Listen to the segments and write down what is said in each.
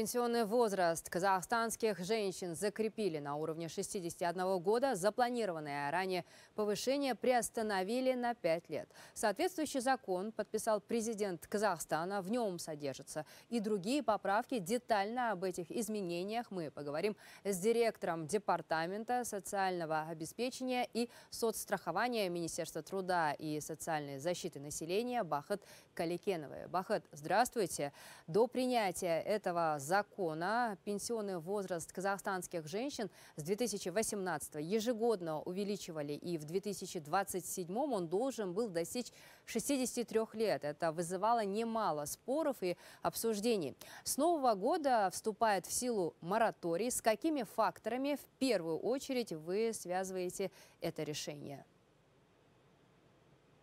Пенсионный возраст казахстанских женщин закрепили на уровне 61 года. Запланированное ранее повышение приостановили на 5 лет. Соответствующий закон подписал президент Казахстана. В нем содержатся и другие поправки. Детально об этих изменениях мы поговорим с директором Департамента социального обеспечения и соцстрахования Министерства труда и социальной защиты населения Бахат Каликеновой. Бахат, здравствуйте. До принятия этого закона пенсионный возраст казахстанских женщин с 2018 ежегодно увеличивали, и в 2027 он должен был достичь 63 лет. Это вызывало немало споров и обсуждений. С нового года вступает в силу мораторий. С какими факторами в первую очередь вы связываете это решение?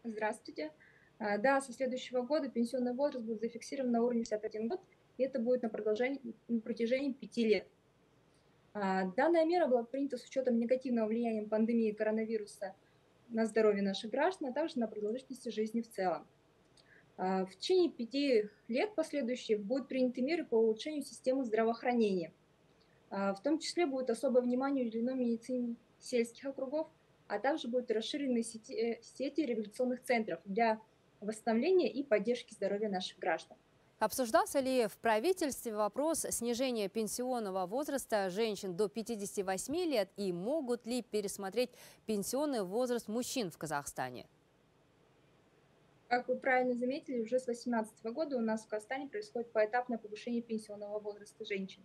Здравствуйте. А, да, со следующего года пенсионный возраст будет зафиксирован на уровне 51 год и это будет на, на протяжении пяти лет. А, данная мера была принята с учетом негативного влияния пандемии коронавируса на здоровье наших граждан, а также на продолжительность жизни в целом. А, в течение пяти лет последующих будут приняты меры по улучшению системы здравоохранения. А, в том числе будет особое внимание уделено медицине сельских округов, а также будут расширены сети, э, сети революционных центров для восстановления и поддержки здоровья наших граждан. Обсуждался ли в правительстве вопрос снижения пенсионного возраста женщин до 58 лет и могут ли пересмотреть пенсионный возраст мужчин в Казахстане? Как вы правильно заметили, уже с 2018 года у нас в Казахстане происходит поэтапное повышение пенсионного возраста женщин.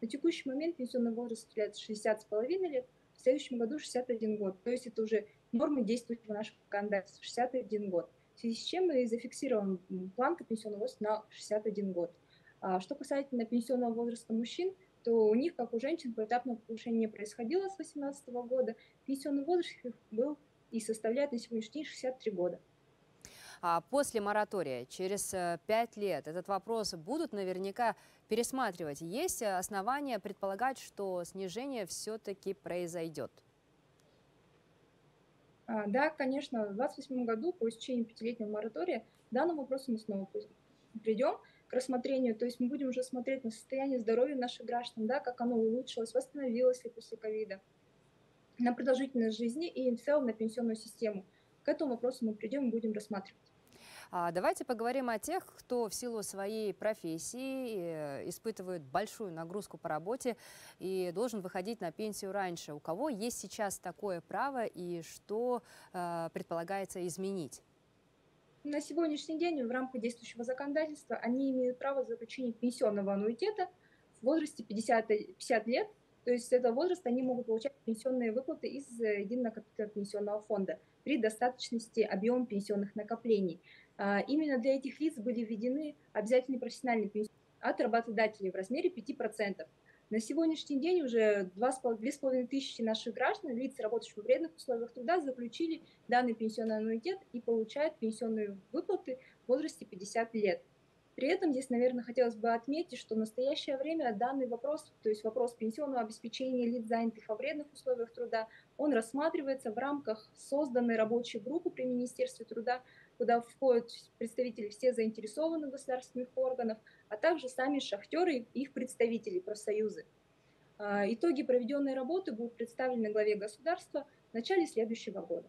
На текущий момент пенсионный возраст является 60,5 лет, в следующем году 61 год. То есть это уже нормы действующего нашего законодательства, 61 год в связи с чем и зафиксирован планка пенсионного возраста на 61 год. А что касательно пенсионного возраста мужчин, то у них, как у женщин, поэтапное повышение происходило с 2018 года. Пенсионный возраст был и составляет на сегодняшний день 63 года. А после моратория, через э, пять лет, этот вопрос будут наверняка пересматривать. Есть основания предполагать, что снижение все-таки произойдет? А, да, конечно, в 2028 году по истечении пятилетнего моратория данному вопросу мы снова придем к рассмотрению, то есть мы будем уже смотреть на состояние здоровья наших граждан, да, как оно улучшилось, восстановилось ли после ковида, на продолжительность жизни и в целом на пенсионную систему. К этому вопросу мы придем и будем рассматривать. А давайте поговорим о тех, кто в силу своей профессии э, испытывает большую нагрузку по работе и должен выходить на пенсию раньше. У кого есть сейчас такое право и что э, предполагается изменить? На сегодняшний день в рамках действующего законодательства они имеют право заключения пенсионного аннуитета в возрасте 50, 50 лет. То есть с этого возраста они могут получать пенсионные выплаты из э, единого пенсионного фонда при достаточности объема пенсионных накоплений. А, именно для этих лиц были введены обязательные профессиональные пенсии от работодателей в размере 5%. На сегодняшний день уже 2,5 тысячи наших граждан, лиц, работающих в вредных условиях труда, заключили данный пенсионный аннуитет и получают пенсионные выплаты в возрасте 50 лет. При этом здесь, наверное, хотелось бы отметить, что в настоящее время данный вопрос, то есть вопрос пенсионного обеспечения лиц, занятых во вредных условиях труда, он рассматривается в рамках созданной рабочей группы при Министерстве труда, куда входят представители всех заинтересованных государственных органов, а также сами шахтеры и их представители, профсоюзы. А, итоги проведенной работы будут представлены главе государства в начале следующего года.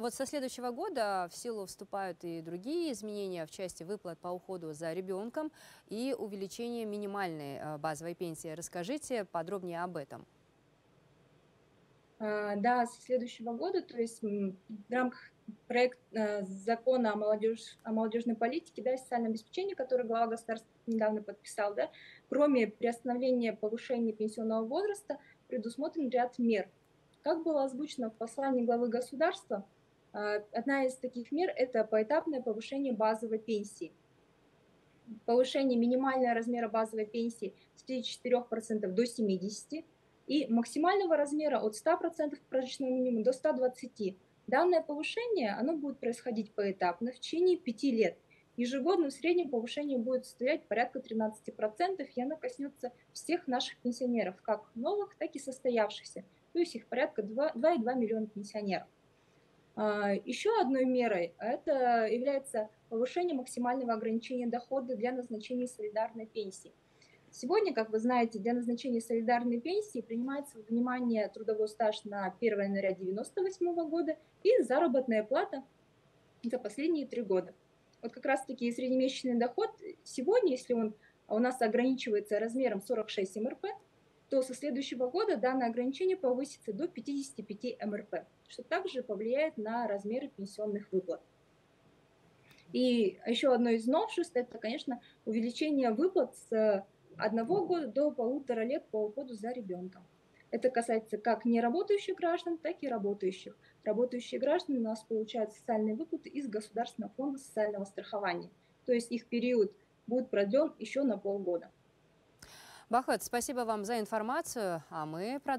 Вот со следующего года в силу вступают и другие изменения в части выплат по уходу за ребенком и увеличение минимальной э, базовой пенсии. Расскажите подробнее об этом. А, да, со следующего года, то есть в рамках проект э, закона о, молодежь, о молодежной политике да, социальном обеспечении, который глава государства недавно подписал, да, кроме приостановления повышения пенсионного возраста, предусмотрен ряд мер. Как было озвучено в послании главы государства, одна из таких мер – это поэтапное повышение базовой пенсии. Повышение минимального размера базовой пенсии с 34% до 70% и максимального размера от 100% прожиточного минимума до 120%. Данное повышение оно будет происходить поэтапно в течение 5 лет. Ежегодно в среднем повышение будет составлять порядка 13%, и оно коснется всех наших пенсионеров, как новых, так и состоявшихся. То есть их порядка 2,2 миллиона пенсионеров. А, Еще одной мерой это является повышение максимального ограничения дохода для назначения солидарной пенсии. Сегодня, как вы знаете, для назначения солидарной пенсии принимается внимание трудовой стаж на 1 января 1998 года и заработная плата за последние три года. Вот как раз-таки среднемесячный доход сегодня, если он у нас ограничивается размером 46 МРП, то со следующего года данное ограничение повысится до 55 МРП, что также повлияет на размеры пенсионных выплат. И еще одно из новшеств – это, конечно, увеличение выплат с одного года до полутора лет по уходу за ребенком. Это касается как неработающих граждан, так и работающих. Работающие граждане у нас получают социальные выплаты из Государственного фонда социального страхования. То есть их период будет продлен еще на полгода. Бахват, спасибо вам за информацию, а мы продолжим.